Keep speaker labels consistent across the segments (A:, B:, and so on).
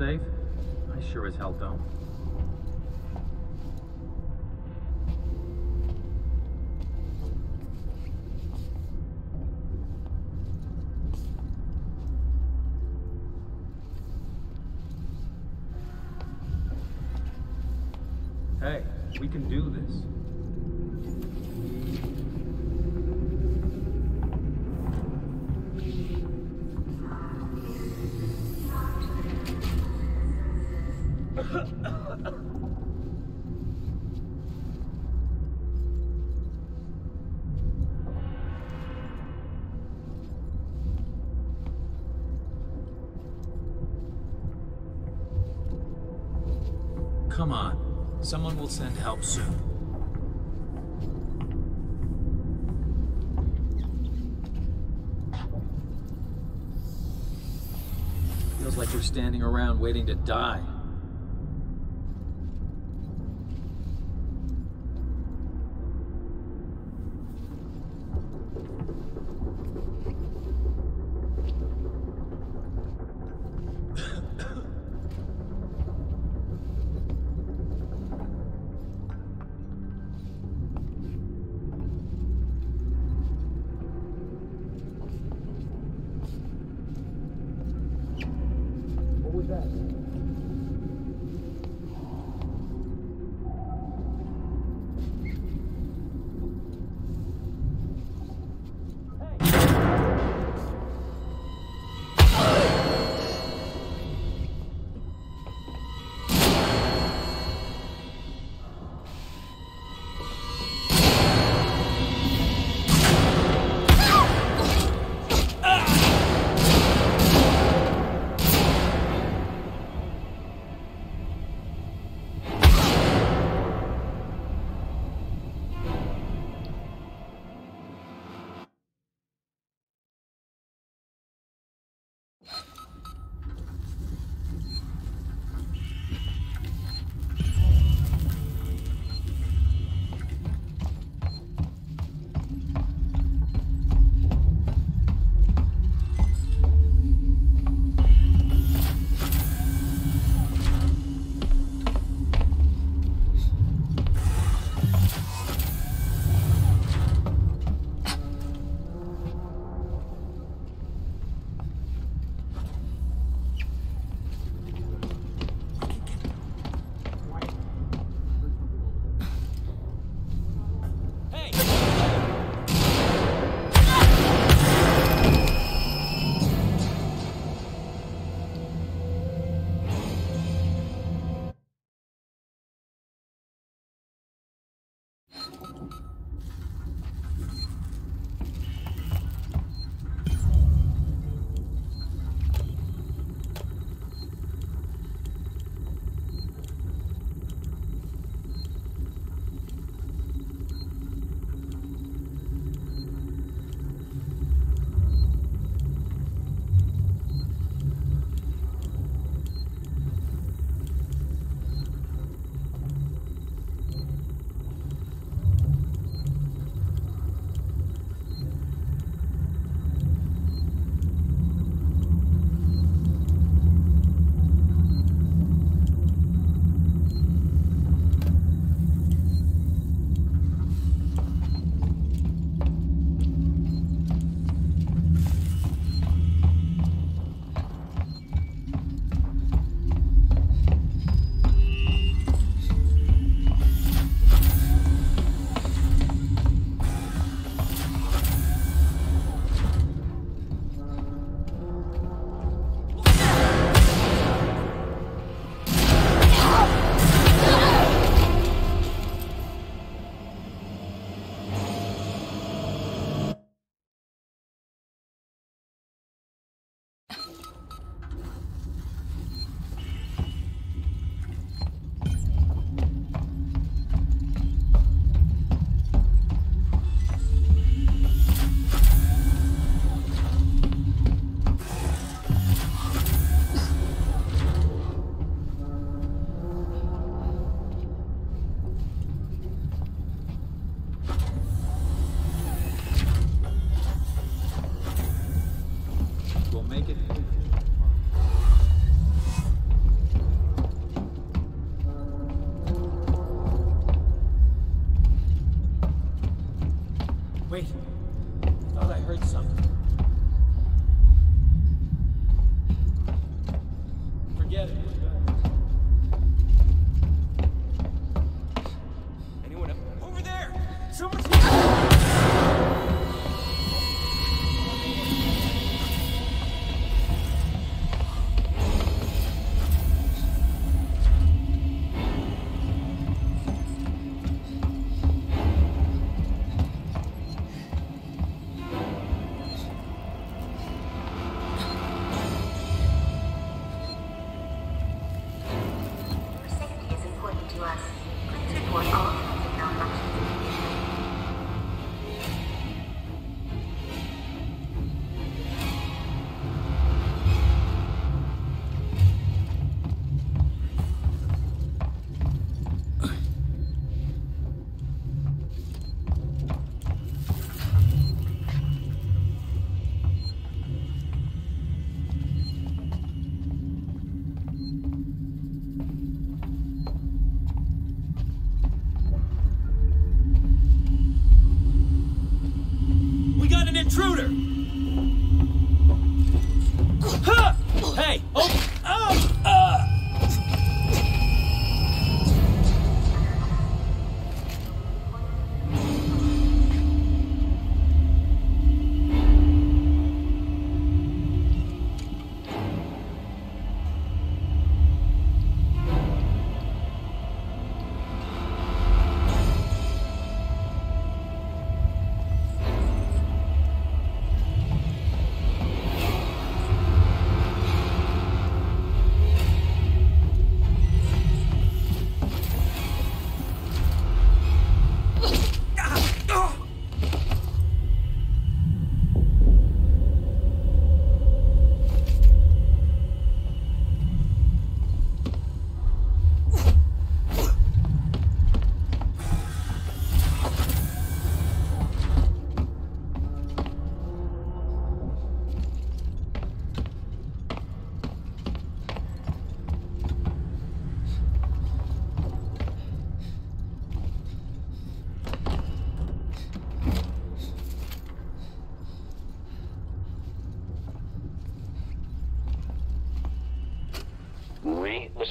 A: safe? I sure as hell don't. Hey, we can do this.
B: Will send help soon. Feels like we're standing around waiting to die.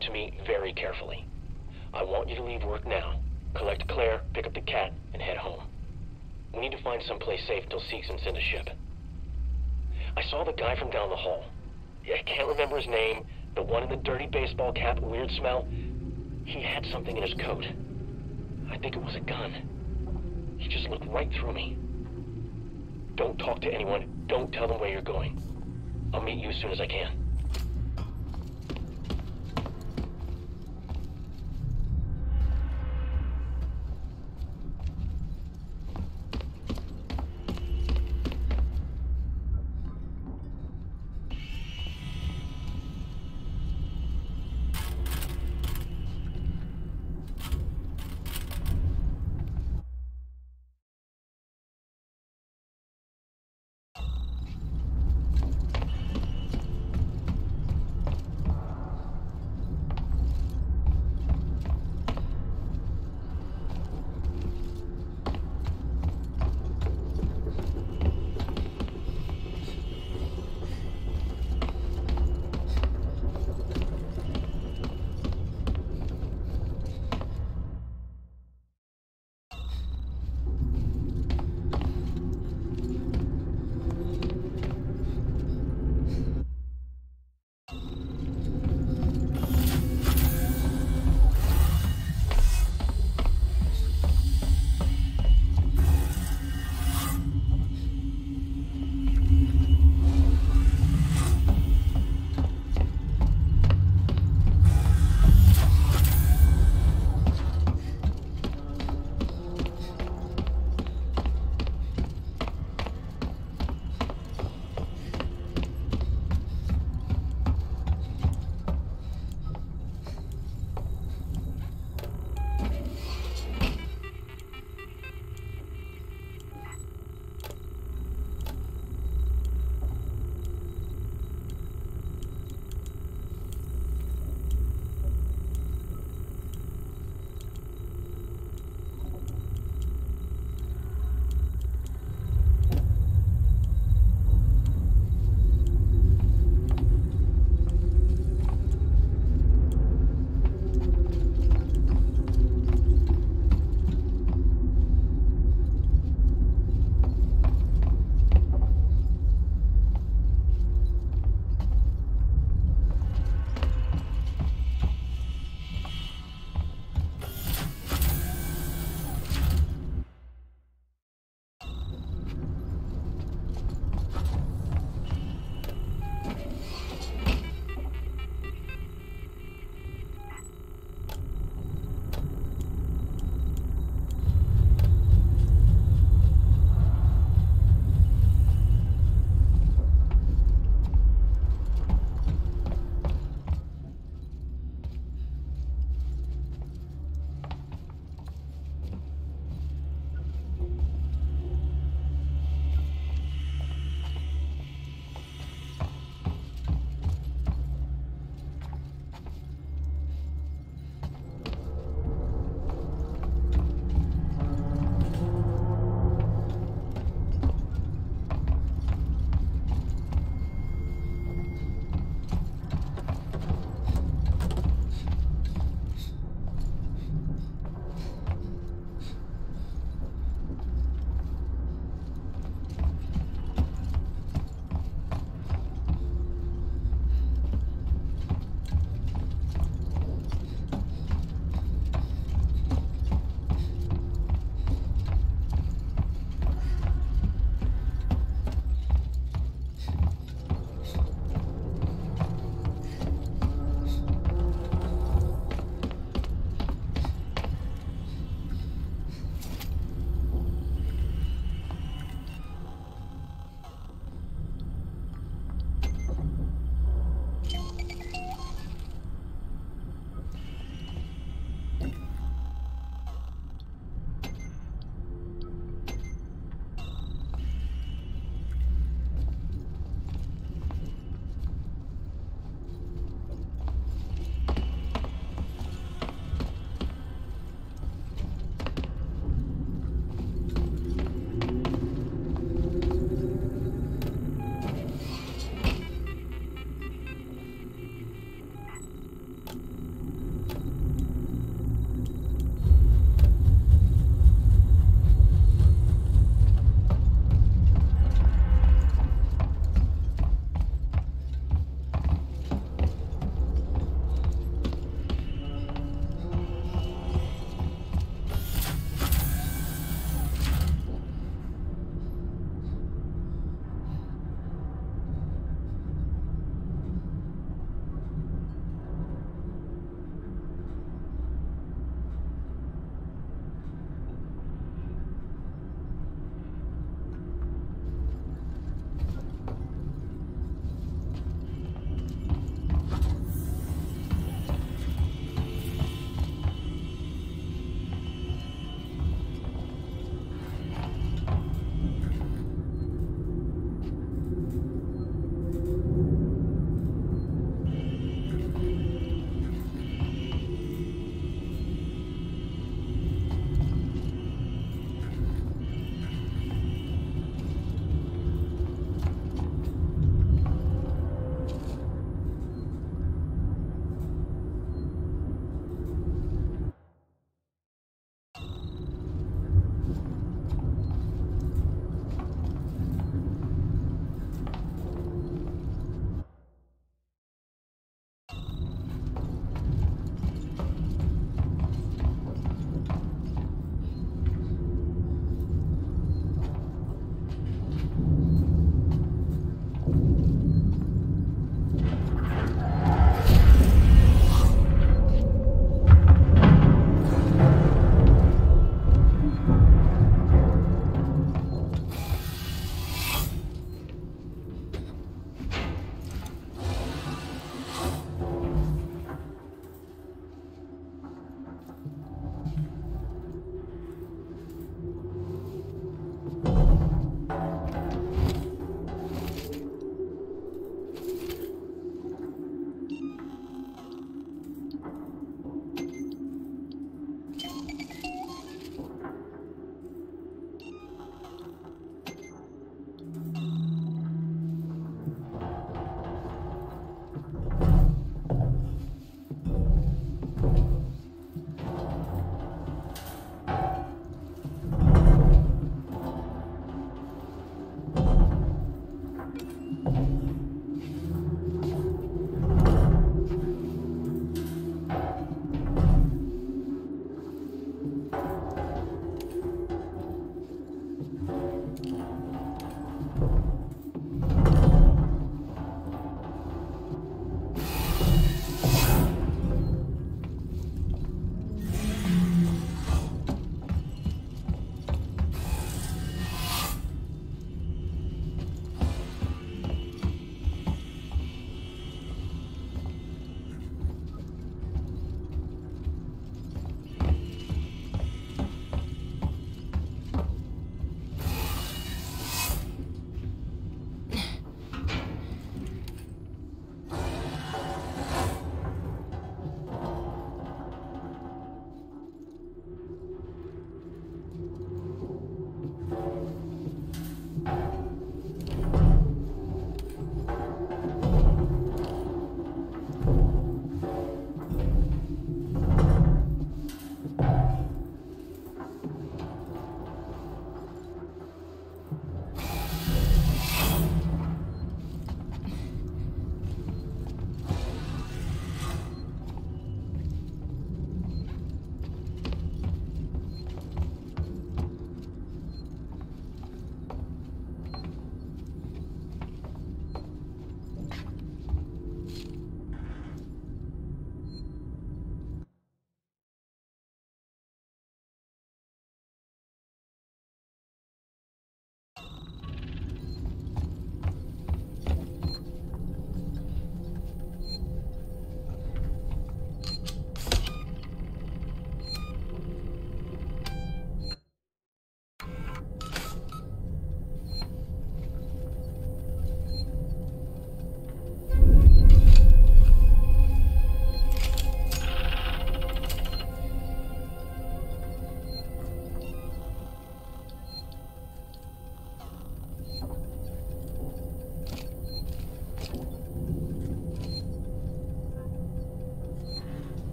C: Listen to me very carefully. I want you to leave work now, collect Claire, pick up the cat, and head home. We need to find someplace safe till Seegson send a ship. I saw the guy from down the hall. I can't remember his name, the one in the dirty baseball cap, weird smell. He had something in his coat. I think it was a gun. He just looked right through me. Don't talk to anyone. Don't tell them where you're going. I'll meet you as soon as I can.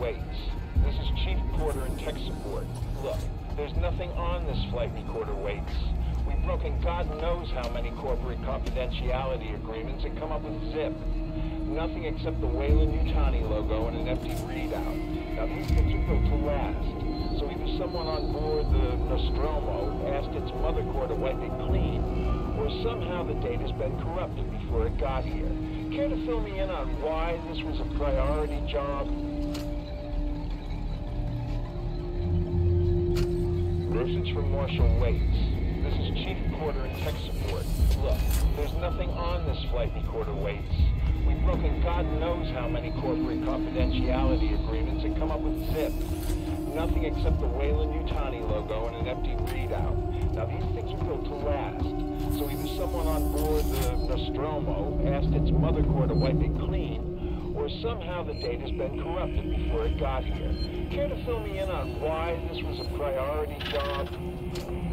D: Waits. This is Chief Porter in tech support. Look, there's nothing on this flight recorder, Waits. We've broken God knows how many corporate confidentiality agreements and come up with zip. Nothing except the Weyland-Yutani logo and an empty readout. Now these things are built to last. So either someone on board the Nostromo asked its mother core to wipe it clean, or somehow the data's been corrupted before it got here. Care to fill me in on why this was a priority job? Message from Marshal Waits. This is Chief Porter in tech support. Look, there's nothing on this flight recorder, Waits. We've broken God knows how many corporate confidentiality agreements and come up with zip. Nothing except the Wayland Utani logo and an empty readout. Now these things are built to last. So either someone on board the Nostromo asked its mother core to wipe it clean, or somehow the data's been corrupted before it got here. Care to fill me in on why this was a priority job?